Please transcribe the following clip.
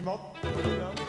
les mottes.